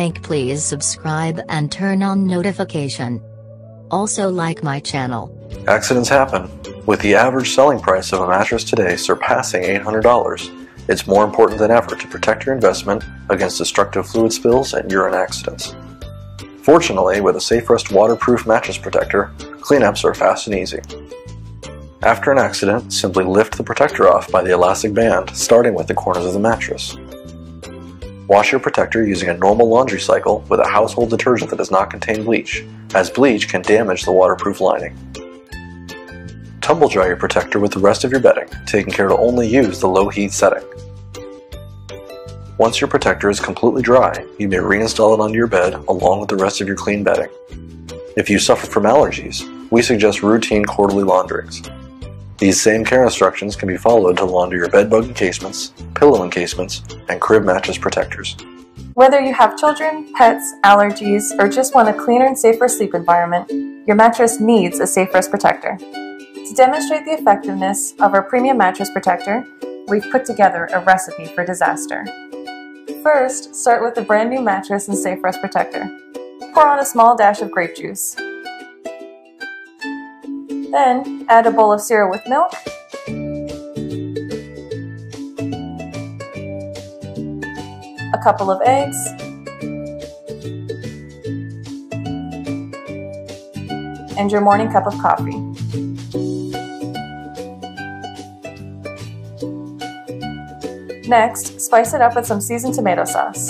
think please subscribe and turn on notification. Also like my channel. Accidents happen. With the average selling price of a mattress today surpassing $800, it's more important than ever to protect your investment against destructive fluid spills and urine accidents. Fortunately, with a SafeRest waterproof mattress protector, cleanups are fast and easy. After an accident, simply lift the protector off by the elastic band, starting with the corners of the mattress. Wash your protector using a normal laundry cycle with a household detergent that does not contain bleach, as bleach can damage the waterproof lining. Tumble dry your protector with the rest of your bedding, taking care to only use the low heat setting. Once your protector is completely dry, you may reinstall it onto your bed along with the rest of your clean bedding. If you suffer from allergies, we suggest routine quarterly launderings. These same care instructions can be followed to launder your bedbug encasements, pillow encasements, and crib mattress protectors. Whether you have children, pets, allergies, or just want a cleaner and safer sleep environment, your mattress needs a SafeRest protector. To demonstrate the effectiveness of our premium mattress protector, we've put together a recipe for disaster. First, start with the brand new mattress and SafeRest protector. Pour on a small dash of grape juice. Then, add a bowl of cereal with milk, a couple of eggs, and your morning cup of coffee. Next, spice it up with some seasoned tomato sauce.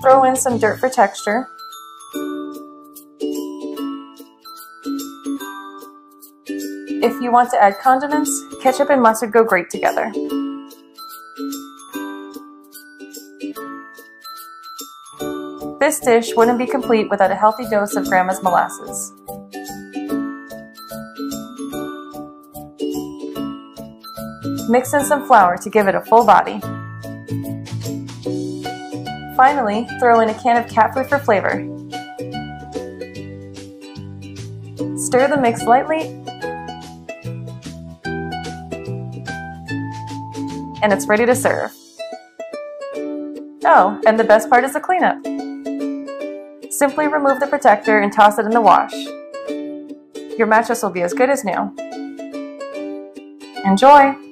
Throw in some dirt for texture If you want to add condiments, ketchup and mustard go great together. This dish wouldn't be complete without a healthy dose of Grandma's molasses. Mix in some flour to give it a full body. Finally, throw in a can of cat food for flavor. Stir the mix lightly and it's ready to serve. Oh, and the best part is the cleanup. Simply remove the protector and toss it in the wash. Your mattress will be as good as new. Enjoy!